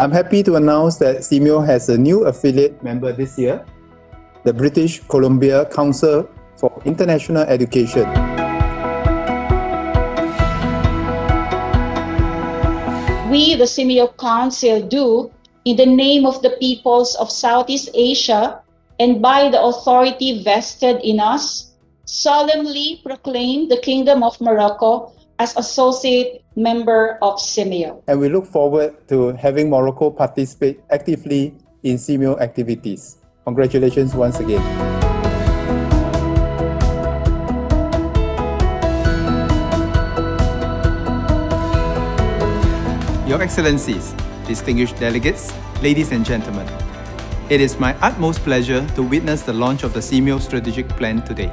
I'm happy to announce that SEAMEO has a new affiliate member this year, the British Columbia Council for International Education. We, the SEAMEO Council, do, in the name of the peoples of Southeast Asia and by the authority vested in us, solemnly proclaim the Kingdom of Morocco as associate member of SEAMEO. And we look forward to having Morocco participate actively in SEAMEO activities. Congratulations once again. Your Excellencies, distinguished delegates, ladies and gentlemen, it is my utmost pleasure to witness the launch of the SEAMEO strategic plan today.